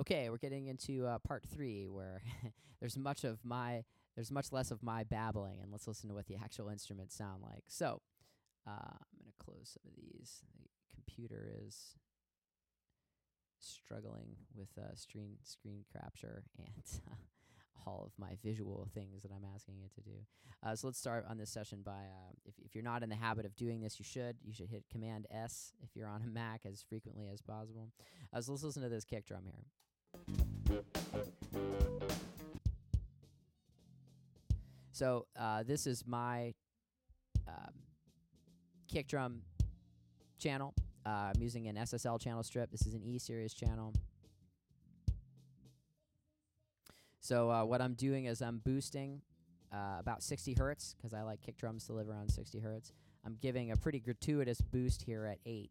Okay, we're getting into uh, part three, where there's much of my there's much less of my babbling, and let's listen to what the actual instruments sound like. So, uh, I'm gonna close some of these. The computer is struggling with uh, screen screen capture and all of my visual things that I'm asking it to do. Uh, so let's start on this session by uh, if if you're not in the habit of doing this, you should you should hit Command S if you're on a Mac as frequently as possible. Uh, so let's listen to this kick drum here. So uh, this is my um, kick drum channel. Uh, I'm using an SSL channel strip. This is an E series channel. So uh, what I'm doing is I'm boosting uh, about 60 hertz because I like kick drums to live around 60 hertz. I'm giving a pretty gratuitous boost here at 8,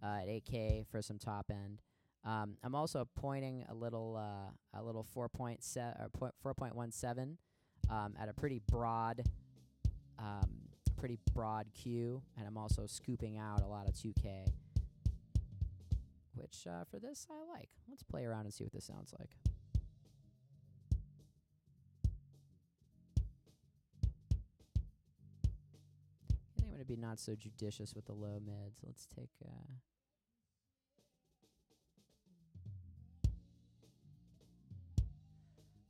uh, at 8K for some top end. Um, I'm also pointing a little uh, a little 4.7 or 4.17 um, at a pretty broad um, pretty broad Q, and I'm also scooping out a lot of 2K, which uh, for this I like. Let's play around and see what this sounds like. To be not so judicious with the low mids. Let's take. Uh,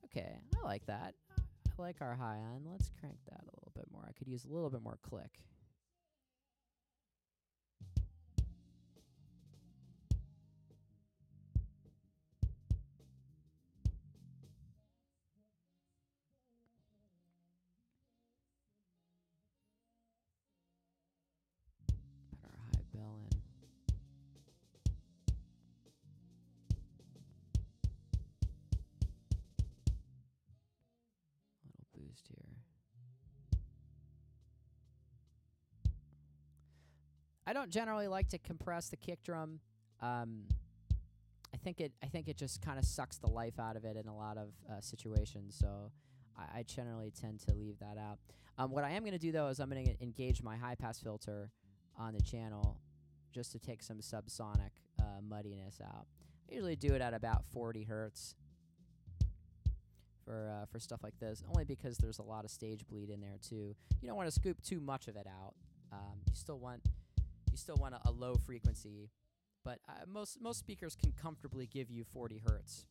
okay, I like that. I like our high end. Let's crank that a little bit more. I could use a little bit more click. Don't generally like to compress the kick drum. Um, I think it. I think it just kind of sucks the life out of it in a lot of uh, situations. So I, I generally tend to leave that out. Um, what I am going to do though is I'm going to engage my high pass filter on the channel just to take some subsonic uh, muddiness out. I usually do it at about 40 hertz for uh, for stuff like this, only because there's a lot of stage bleed in there too. You don't want to scoop too much of it out. Um, you still want you still want a, a low frequency, but uh, most most speakers can comfortably give you 40 hertz.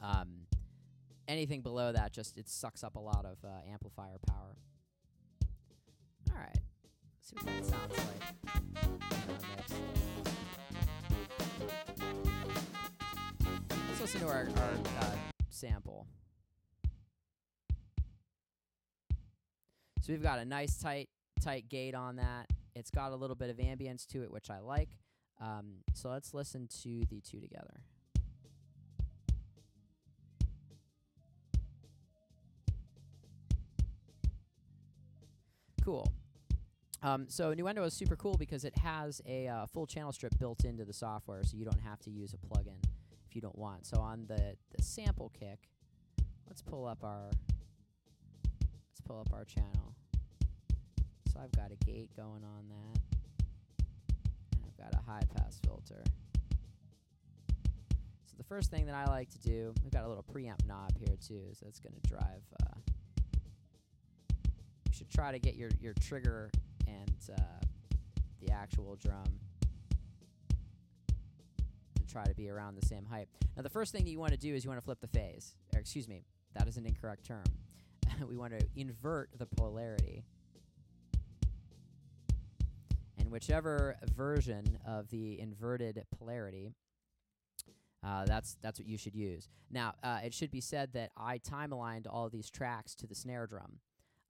Um, anything below that just it sucks up a lot of uh, amplifier power. All right, Let's see what that sounds like. Let's listen to our, our uh, sample. So we've got a nice tight tight gate on that. It's got a little bit of ambience to it, which I like. Um, so let's listen to the two together. Cool. Um, so Nuendo is super cool because it has a uh, full channel strip built into the software, so you don't have to use a plugin if you don't want. So on the the sample kick, let's pull up our let's pull up our channel. So I've got a gate going on that, and I've got a high pass filter. So the first thing that I like to do, we've got a little preamp knob here too, so that's going to drive. Uh, you should try to get your your trigger and uh, the actual drum to try to be around the same height. Now, the first thing that you want to do is you want to flip the phase. Or excuse me, that is an incorrect term. we want to invert the polarity. Whichever version of the inverted polarity, uh, that's that's what you should use. Now, uh, it should be said that I time aligned all these tracks to the snare drum.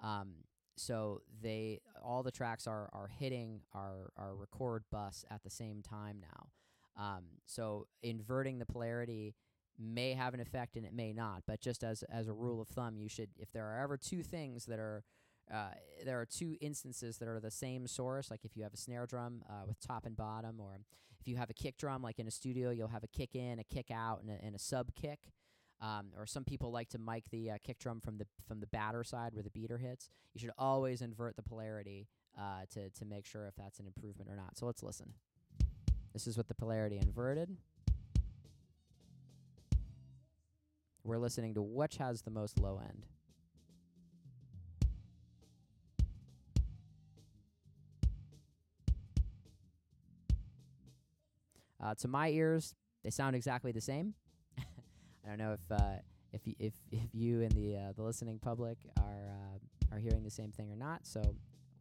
Um, so they all the tracks are are hitting our our record bus at the same time now. Um, so inverting the polarity may have an effect and it may not. But just as as a rule of thumb, you should if there are ever two things that are uh, there are two instances that are the same source. Like if you have a snare drum uh, with top and bottom, or if you have a kick drum, like in a studio, you'll have a kick in, a kick out, and a, and a sub kick. Um, or some people like to mic the uh, kick drum from the from the batter side where the beater hits. You should always invert the polarity uh, to to make sure if that's an improvement or not. So let's listen. This is with the polarity inverted. we're listening to which has the most low end. Uh, to my ears, they sound exactly the same. I don't know if uh, if y- if if you and the uh, the listening public are uh, are hearing the same thing or not. So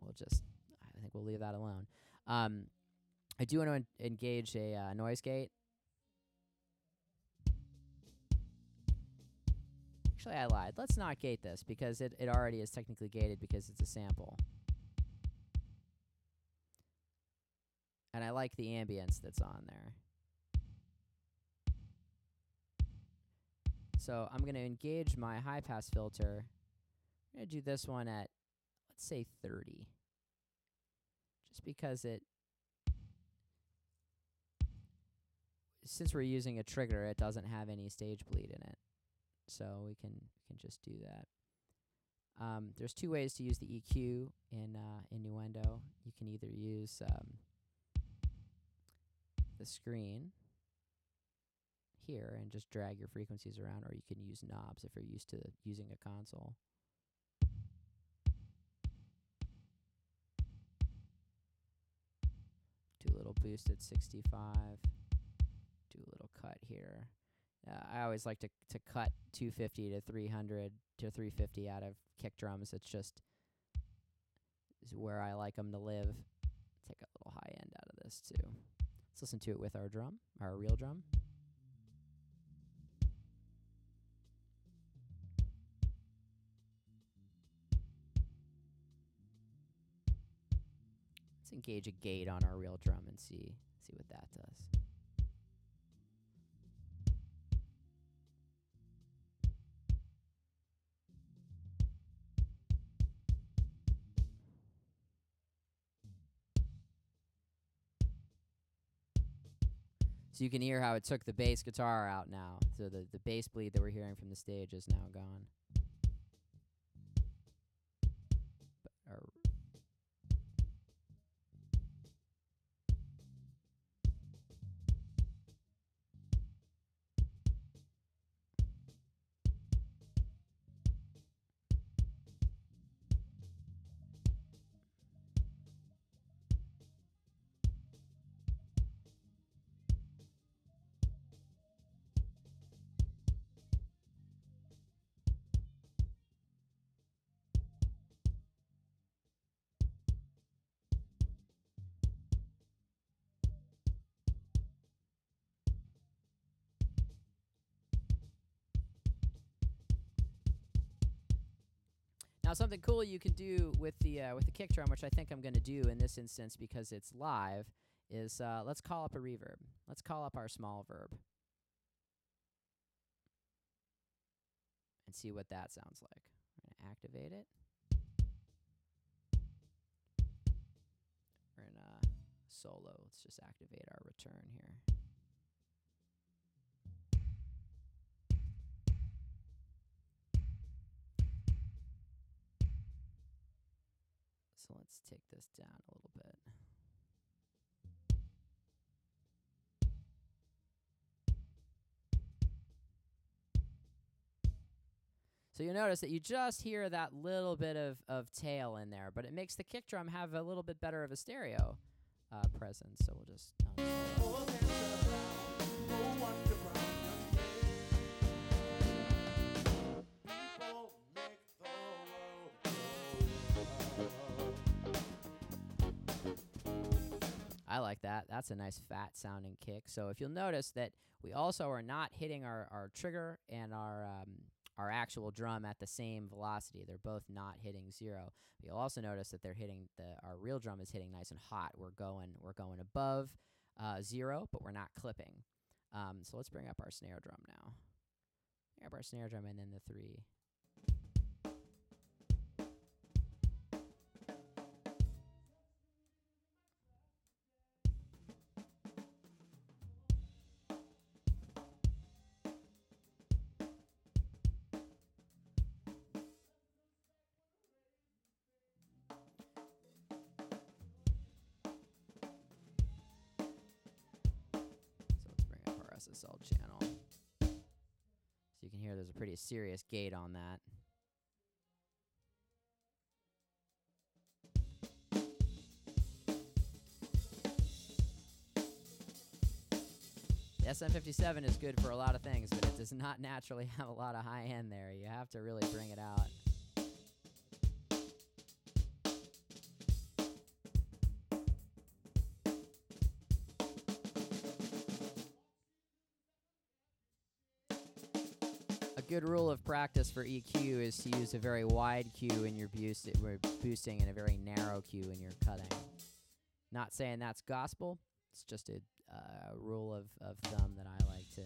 we'll just I think we'll leave that alone. Um, I do want to en- engage a uh, noise gate. Actually, I lied. Let's not gate this because it, it already is technically gated because it's a sample. And I like the ambience that's on there. So I'm going to engage my high pass filter. I'm going to do this one at, let's say, 30. Just because it, since we're using a trigger, it doesn't have any stage bleed in it. So we can we can just do that. Um, there's two ways to use the EQ in uh, Nuendo. You can either use um, the screen here and just drag your frequencies around, or you can use knobs if you're used to using a console. Do a little boost at 65. Do a little cut here. Uh, I always like to to cut 250 to 300 to 350 out of kick drums. It's just is where I like 'em to live. Take a little high end out of this too. Let's listen to it with our drum, our real drum. Let's engage a gate on our real drum and see see what that does. So you can hear how it took the bass guitar out now. So the, the bass bleed that we're hearing from the stage is now gone. Now, something cool you can do with the uh, with the kick drum, which I think I'm going to do in this instance because it's live, is uh, let's call up a reverb. Let's call up our small verb and see what that sounds like. We're going to activate it. We're in uh, solo. Let's just activate our return here. So let's take this down a little bit. So you'll notice that you just hear that little bit of, of tail in there, but it makes the kick drum have a little bit better of a stereo uh, presence. So we'll just. unsolo. I like that. That's a nice fat sounding kick. So if you'll notice that we also are not hitting our, our trigger and our um, our actual drum at the same velocity. They're both not hitting zero. But you'll also notice that they're hitting the our real drum is hitting nice and hot. We're going we're going above uh, zero, but we're not clipping. Um, so let's bring up our snare drum now. Up our snare drum and then the three. Channel. So you can hear there's a pretty serious gate on that. The SM57 is good for a lot of things, but it does not naturally have a lot of high end there. You have to really bring it out. Rule of practice for EQ is to use a very wide cue in your boost- boosting and a very narrow cue in your cutting. Not saying that's gospel, it's just a uh, rule of, of thumb that I like to.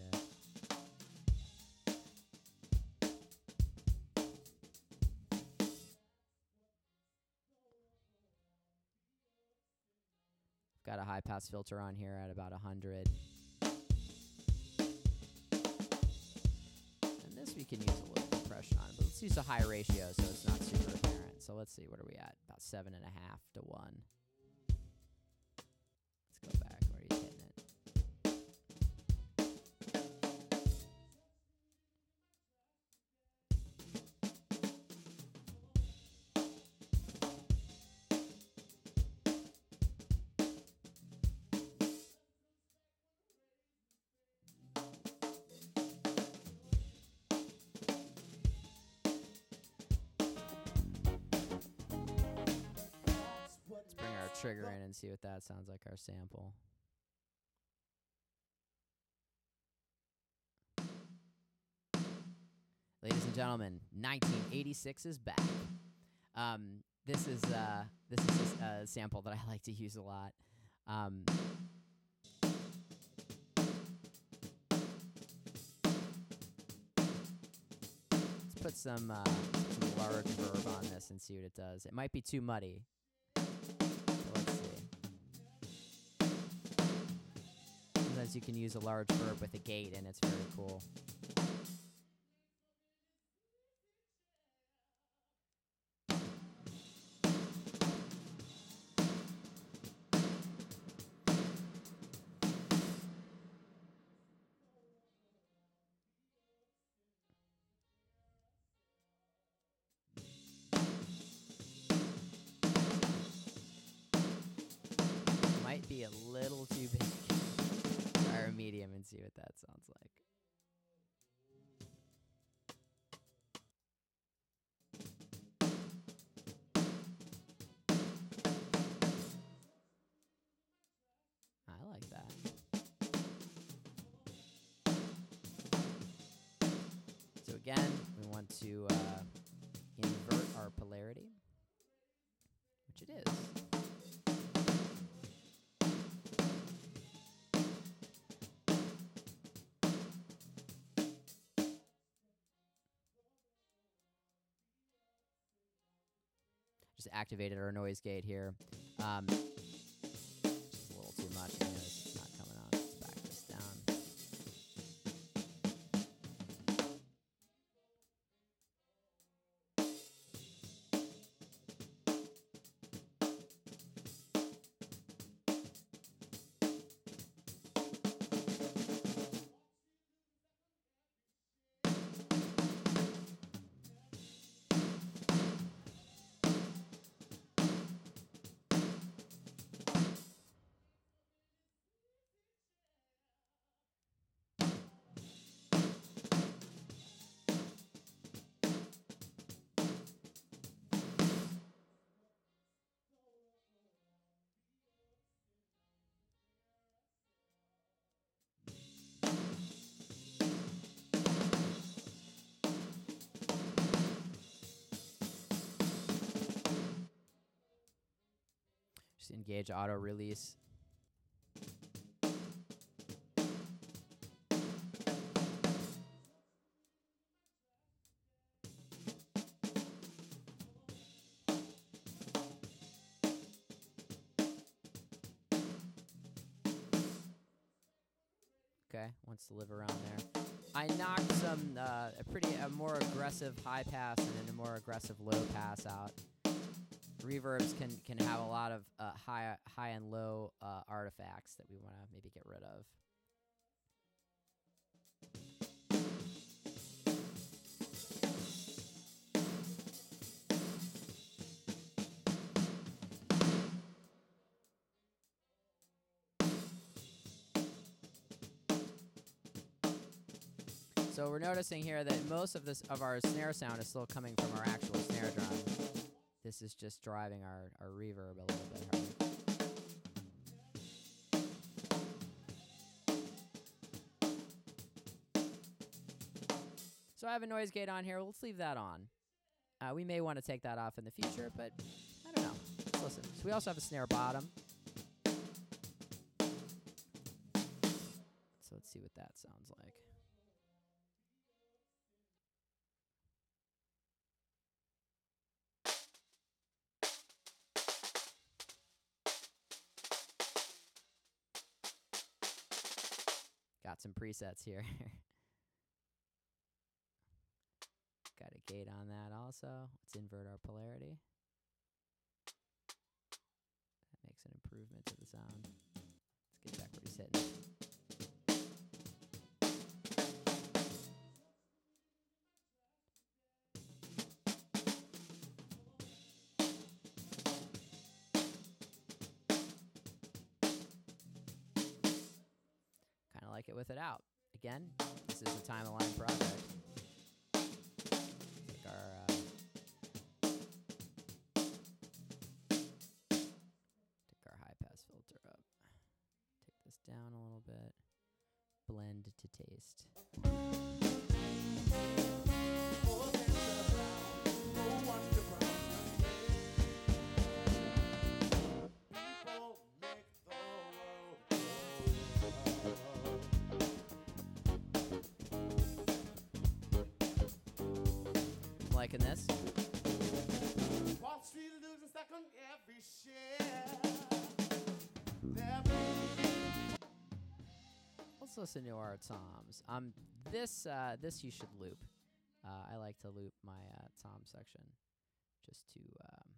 Got a high pass filter on here at about 100. Can use a little compression on, but let's use a high ratio so it's not super apparent. So let's see, what are we at? About seven and a half to one. Let's bring our trigger in and see what that sounds like our sample. Ladies and gentlemen, 1986 is back. Um, this is uh, this is a sample that I like to use a lot. Um, let's put some, uh, some large verb on this and see what it does. It might be too muddy. Sometimes you can use a large verb with a gate, and it's very cool. Again, we want to uh, invert our polarity, which it is. just activated our noise gate here. Um, Engage auto release. Okay, wants to live around there. I knocked some uh, a pretty a more aggressive high pass and then a more aggressive low pass out reverbs can can have a lot of uh, high high and low uh, artifacts that we want to maybe get rid of. So we're noticing here that most of this of our snare sound is still coming from our actual snare drum. This is just driving our, our reverb a little bit harder. So I have a noise gate on here. Let's leave that on. Uh, we may want to take that off in the future, but I don't know. Let's listen. So we also have a snare bottom. So let's see what that sounds like. Some presets here. Got a gate on that also. Let's invert our polarity. That makes an improvement to the sound. Let's get back where he's hitting. Filter up. Take this down a little bit. Blend to taste. Liking this. Listen to our toms. Um, this uh, this you should loop. Uh, I like to loop my uh, tom section just to um,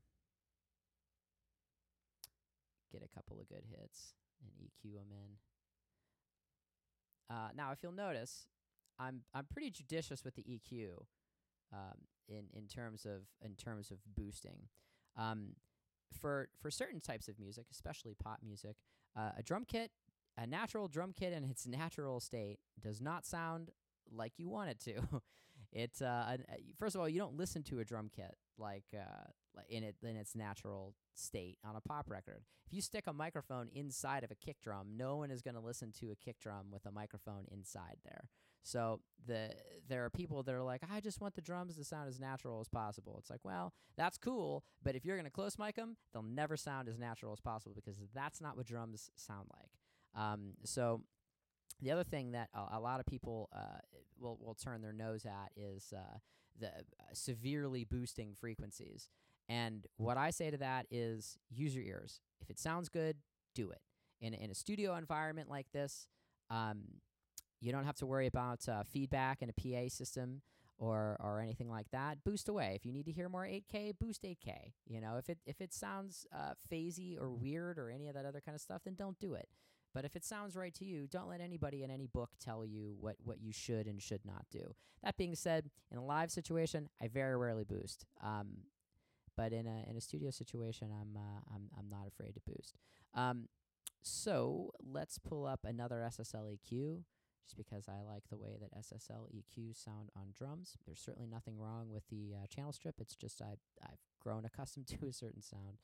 get a couple of good hits and EQ them in. Uh, now, if you'll notice, I'm I'm pretty judicious with the EQ um, in in terms of in terms of boosting. Um, for for certain types of music, especially pop music, uh, a drum kit a natural drum kit in its natural state does not sound like you want it to. it uh, uh, first of all, you don't listen to a drum kit like uh, in it in its natural state on a pop record. If you stick a microphone inside of a kick drum, no one is going to listen to a kick drum with a microphone inside there. So the there are people that are like, I just want the drums to sound as natural as possible. It's like, well, that's cool, but if you're going to close mic them, they'll never sound as natural as possible because that's not what drums sound like. Um, so the other thing that a, a lot of people uh, will will turn their nose at is uh, the uh, severely boosting frequencies. And what I say to that is use your ears. If it sounds good, do it. In in a studio environment like this, um, you don't have to worry about uh, feedback and a PA system or or anything like that. Boost away. If you need to hear more 8K, boost 8K. You know, if it if it sounds uh, phasey or weird or any of that other kind of stuff, then don't do it. But if it sounds right to you, don't let anybody in any book tell you what, what you should and should not do. That being said, in a live situation, I very rarely boost. Um, but in a in a studio situation, I'm uh, I'm I'm not afraid to boost. Um, so let's pull up another SSL EQ, just because I like the way that SSL EQs sound on drums. There's certainly nothing wrong with the uh, channel strip. It's just I I've grown accustomed to a certain sound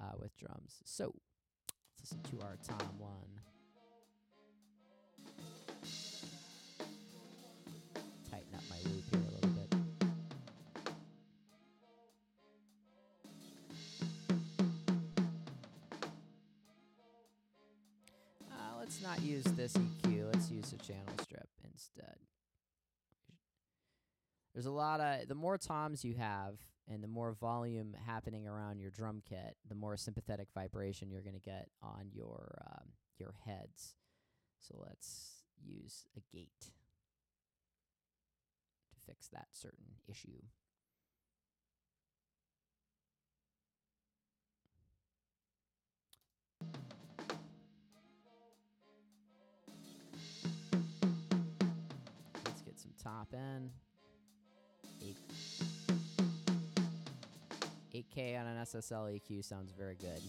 uh, with drums. So listen to our Tom one. Tighten up my loop here a little bit. Uh, let's not use this EQ. Let's use a channel strip instead. There's a lot of the more toms you have and the more volume happening around your drum kit, the more sympathetic vibration you're going to get on your um, your heads. So let's use a gate to fix that certain issue. Let's get some top end. Eight. 8K on an SSL EQ sounds very good.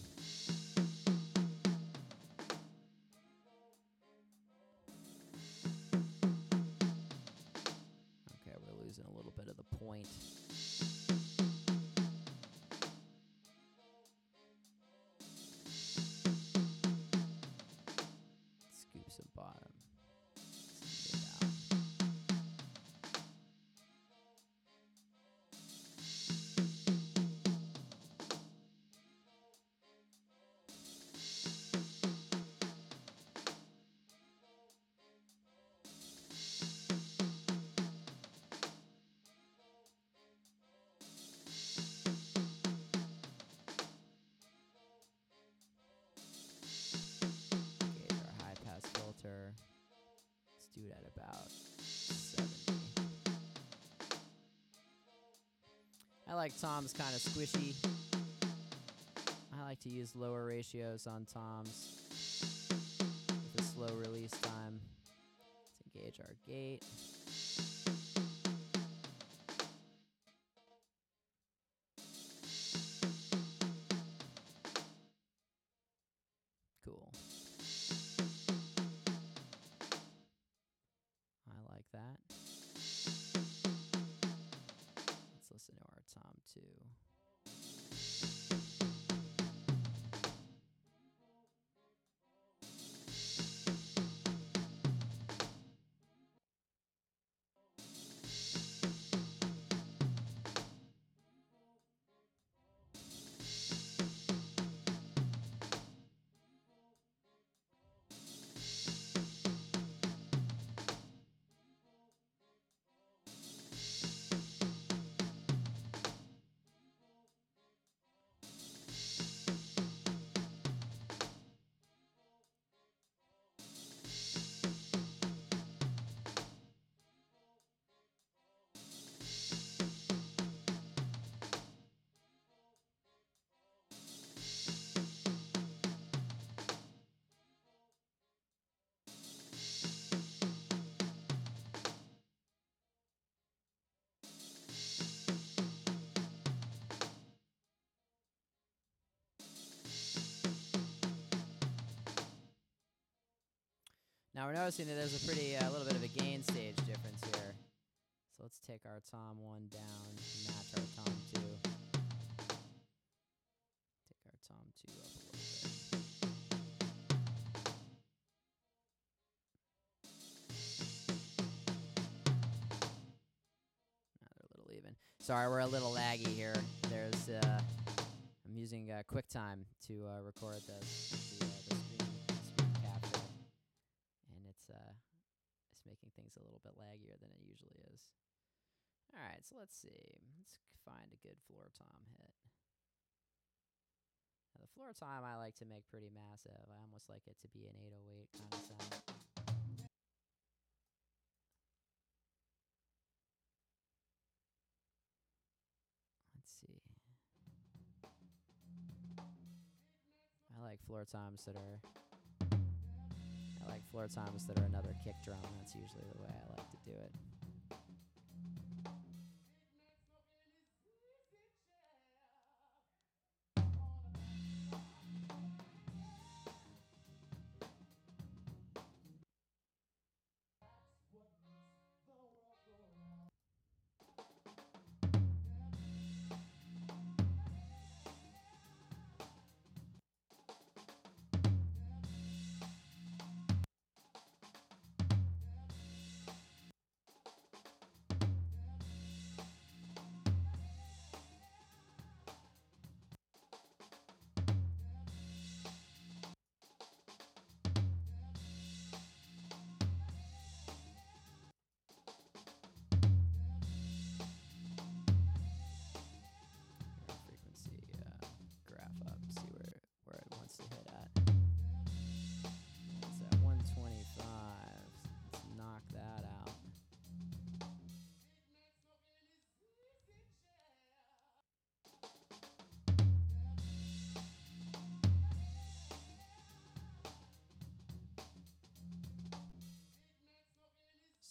Like toms kind of squishy. I like to use lower ratios on toms with a slow release time. Let's engage our gate. Now we're noticing that there's a pretty, a little bit of a gain stage difference here. So let's take our tom one down, match our tom two. Take our tom two up a little bit. Now they're a little even. Sorry, we're a little laggy here. There's, uh, I'm using uh, QuickTime to uh, record this, let's see. Let's find a good floor tom hit. Now, the floor tom I like to make pretty massive. I almost like it to be an 808 kind of sound. Let's see. I like floor toms that are I like floor toms that are another kick drum. That's usually the way I like to do it.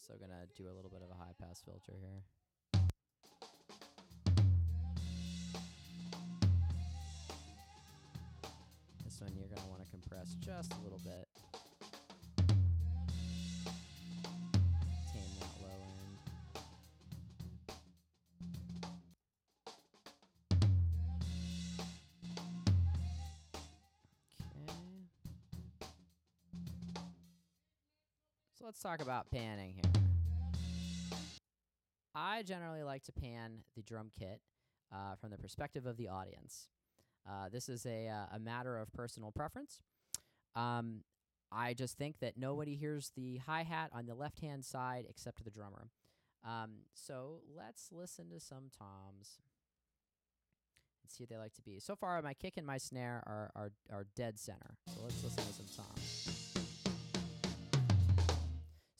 Still gonna do a little bit of a high pass filter here. This one you're gonna want to compress just a little bit. Let's talk about panning here. I generally like to pan the drum kit uh, from the perspective of the audience. Uh, this is a uh, a matter of personal preference. Um, I just think that nobody hears the hi hat on the left hand side except the drummer. Um, so let's listen to some toms and see what they like to be. So far, my kick and my snare are are are dead center. So let's listen to some toms.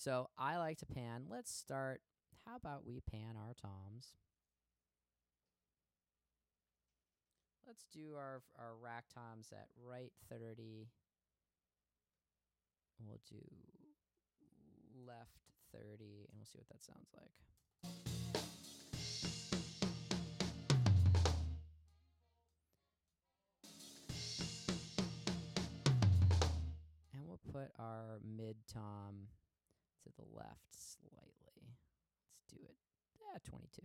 So I like to pan. Let's start. How about we pan our toms? let's do our our rack toms at right 30. We'll do left 30 and we'll see what that sounds like. And we'll put our mid tom to the left slightly. Let's do it. Yeah, 22.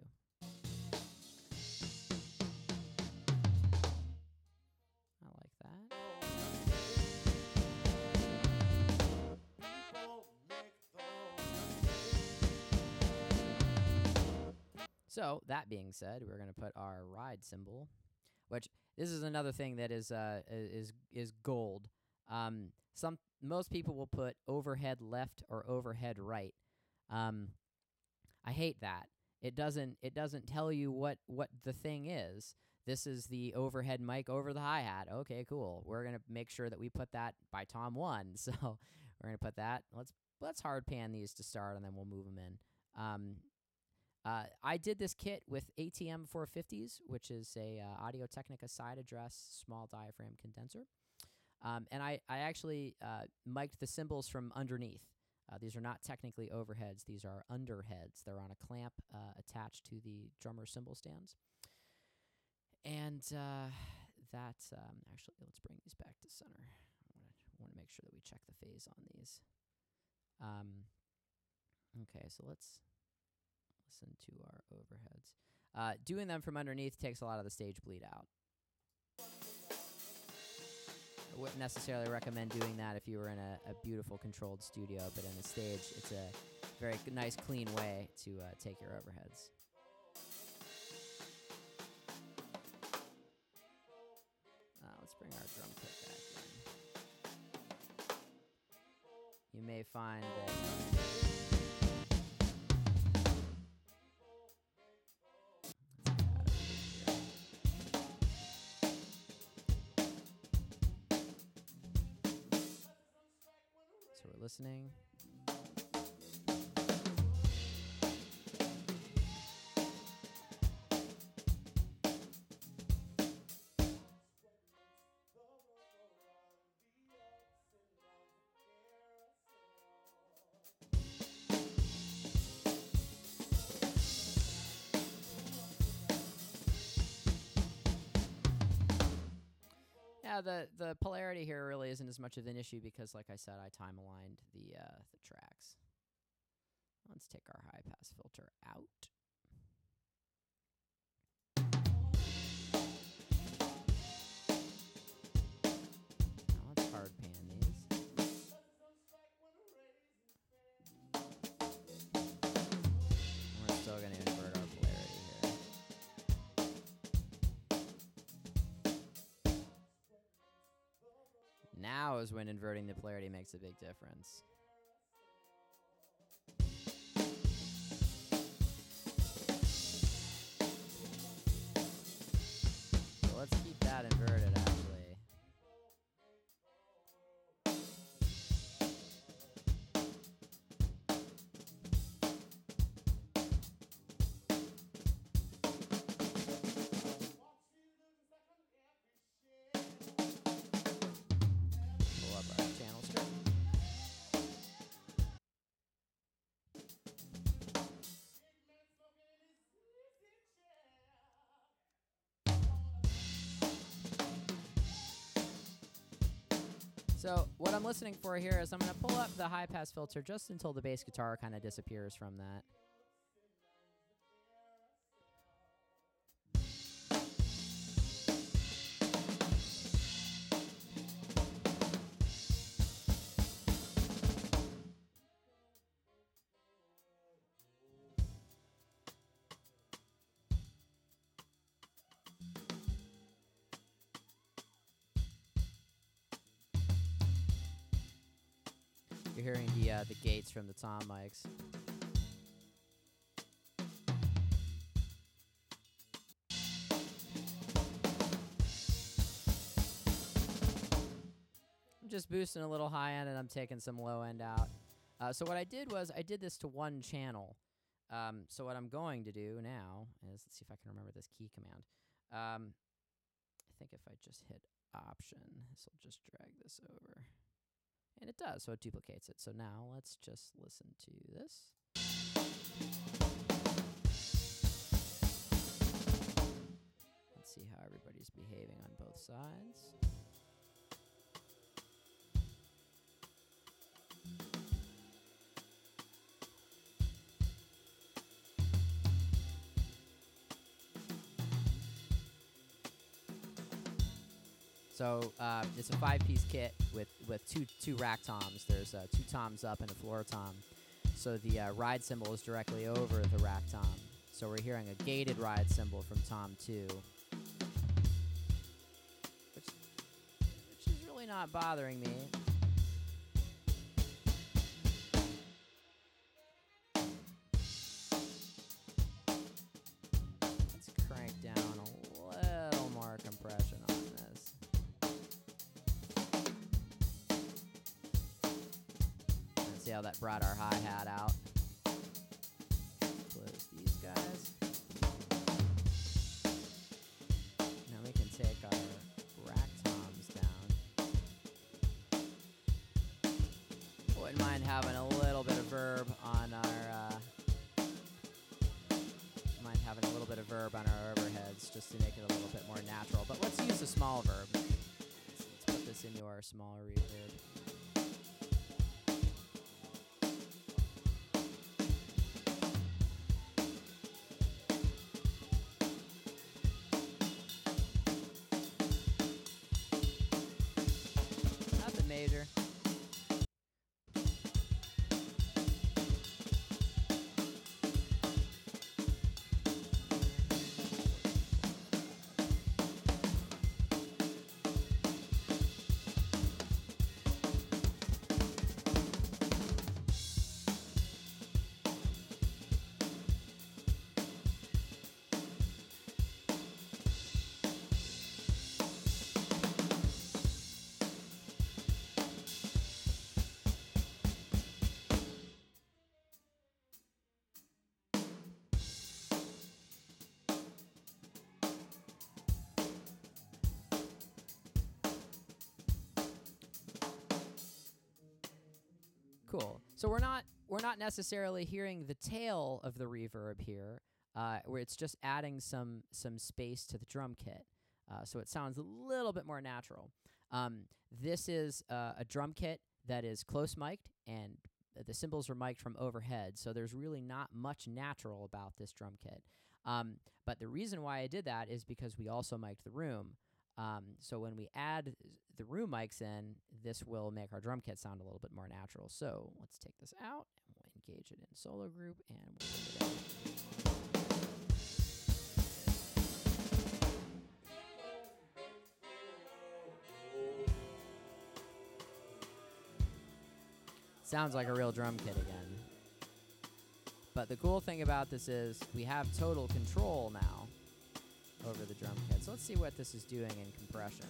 I like that. So that being said, we're going to put our ride cymbal, which this is another thing that is uh is is gold. Um, some most people will put overhead left or overhead right. Um, I hate that. It doesn't it doesn't tell you what what the thing is. This is the overhead mic over the hi hat. Okay, cool. We're gonna make sure that we put that by Tom one. So we're gonna put that. Let's let's hard pan these to start, and then we'll move them in. Um, uh, I did this kit with ATM 450s, which is a uh, Audio Technica side address small diaphragm condenser. Um, and I, I actually uh, mic'd the cymbals from underneath. Uh, these are not technically overheads, these are underheads. They're on a clamp uh, attached to the drummer cymbal stands. And uh, that, um, actually, let's bring these back to center. I want to make sure that we check the phase on these. Um, okay, so let's listen to our overheads. Uh, doing them from underneath takes a lot of the stage bleed out. Wouldn't necessarily recommend doing that if you were in a, a beautiful controlled studio, but in a stage, it's a very nice, clean way to uh, take your overheads. Uh, let's bring our drum kit back in. You may find that. Listening. Yeah, the the polarity here really isn't as much of an issue because, like I said, I time aligned the uh, the tracks. Let's take our high pass filter out. Now is when inverting the polarity makes a big difference. So let's keep that inverted So what I'm listening for here is I'm going to pull up the high pass filter just until the bass guitar kind of disappears from that. Gates from the tom mics. I'm just boosting a little high end and I'm taking some low end out. Uh, so what I did was I did this to one channel. Um, so what I'm going to do now is let's see if I can remember this key command. Um, I think if I just hit option, this will just drag this over. And it does, so it duplicates it. So now let's just listen to this. Let's see how everybody's behaving on both sides. So uh, it's a five-piece kit with, with two two rack toms. There's uh, two toms up and a floor tom. So the uh, ride cymbal is directly over the rack tom. So we're hearing a gated ride cymbal from tom two, which which is really not bothering me. Brought our hi hat out. Close these guys. Now we can take our rack toms down. Wouldn't mind having a little bit of verb on our. Uh, mind having a little bit of verb on our overheads just to make it a little bit more natural. But let's use a small verb. Let's, let's put this into our small reverb. Cool. So we're not we're not necessarily hearing the tail of the reverb here, uh, where it's just adding some some space to the drum kit, uh, so it sounds a little bit more natural. Um, this is uh, a drum kit that is close mic'd, and the cymbals are mic'd from overhead, so there's really not much natural about this drum kit. Um, but the reason why I did that is because we also mic'd the room. Um, so when we add the room mics in, this will make our drum kit sound a little bit more natural. So let's take this out and we'll engage it in solo group and we'll. Sounds like a real drum kit again. But the cool thing about this is we have total control now over the drum kit. So let's see what this is doing in compression.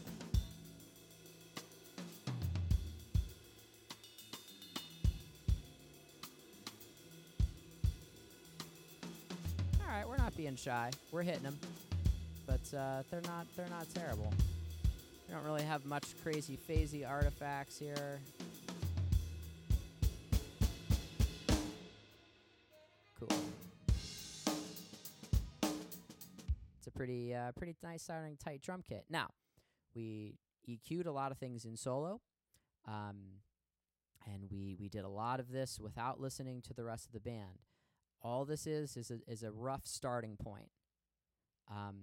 Being shy. We're hitting them, but uh, they're not they're not terrible. We don't really have much crazy phasey artifacts here. Cool. It's a pretty uh, pretty nice sounding tight drum kit. Now, we EQ'd a lot of things in solo, um, and we we did a lot of this without listening to the rest of the band. All this is is a, is a rough starting point. Um,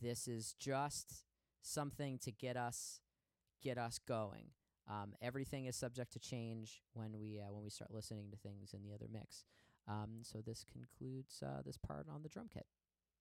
this is just something to get us get us going. Um, everything is subject to change when we uh, when we start listening to things in the other mix. Um, so this concludes uh, this part on the drum kit.